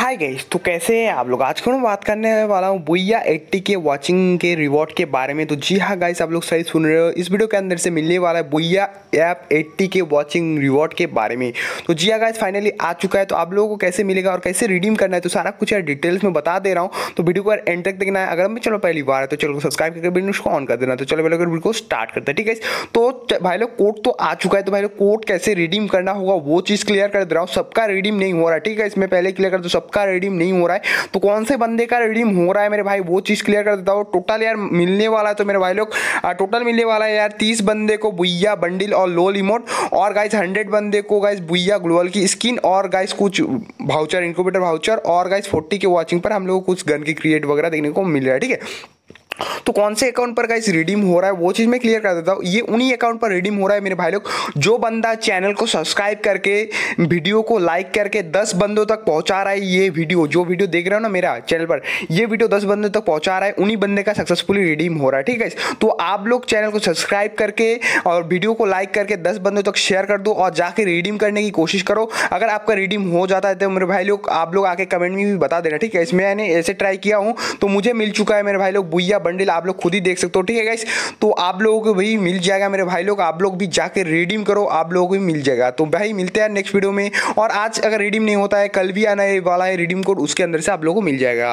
Hi guys तो कैसे हैं आप लोग? आज को मैं बात करने वाला हूँ? बुया एट्टी के वाचिंग के रिवॉर्ड के बारे में। तो जी हाँ गाइस आप लोग सही सुन रहे हो। इस वीडियो के अंदर से मिलने वाला है बुया ऐप एट्टी के वाचिंग रिवॉर्ड के बारे में। तो जी हाँ गाइस फाइनली आ चुका है। तो आप लोगों को कैसे मिलेगा और कैसे रिडीम करना है तो सारा कुछ यार डिटेल्स में बता दे रहा हूँ। तो वीडियो को एंड तक देखना है। अगर मैं चलो पहली बार है तो चलो सब्सक्राइब करके वीडियो उसको ऑन कर देना। तो चलो पहले वीडियो को स्टार्ट करते हैं, ठीक है तो भाई लोग कोड तो आ चुका है। तो भाई लोग कोड कैसे रिडीम करना होगा, वो चीज़ क्लियर कर दे रहा हूँ। सबका रिडीम नहीं हो रहा, ठीक है इसमें पहले क्लियर कर दो सबका रिडीम नहीं हो रहा है। तो कौन से बंदे का रिडीम हो रहा है? मेरे भाई, वो चीज़ क्लियर कर देता हूँ। टोटल यार मिलने वाला है तो मेरे भाई लोग टोटल मिलने वाला है यार। तीस बंदे को बुइया, बंडिल और लो लिमोट और गाइज़ हंड्रेड बंदे को गाइज़ बुइया ग्लोबल की स्किन और गाइज़ कुछ भाउचर इंक्यूबेटर भाउचर और गाइज़ फोर्टी के वॉचिंग पर हम लोग कुछ गन की क्रिएट वगैरह देखने को मिल रहा है, ठीक है? तो कौन से अकाउंट पर गाइस रिडीम हो रहा है? वो चीज़ मैं क्लियर कर देता हूँ। ये उन्हीं अकाउंट पर रिडीम हो रहा है मेरे भाई लोग, जो बंदा चैनल को सब्सक्राइब करके वीडियो को लाइक करके दस बंदों तक पहुँचा रहा है ये वीडियो जो वीडियो देख रहे हो ना मेरा चैनल पर, ये वीडियो दस बंदों तक पहुँचा रहा है, उन्हीं बंदे का सक्सेसफुली रिडीम हो रहा है, ठीक है तो आप लोग चैनल को सब्सक्राइब करके और वीडियो को लाइक करके दस बंदों तक शेयर कर दो और जाके रिडीम करने की कोशिश करो। अगर आपका रिडीम हो जाता है तो मेरे भाई लोग, आप लोग आके कमेंट में भी बता देना, ठीक है इसमें ऐसे ट्राई किया हूँ तो मुझे मिल चुका है मेरे भाई लोग, बुइया बंडल आप लोग खुद ही देख सकते हो, ठीक है गाइस तो आप लोगों को भी मिल जाएगा मेरे भाई लोग, आप लोग भी जाके रिडीम करो, आप लोगों को भी मिल जाएगा। तो भाई मिलते हैं नेक्स्ट वीडियो में, और आज अगर रिडीम नहीं होता है, कल भी आने वाला है रिडीम कोड उसके अंदर से आप लोगों को मिल जाएगा।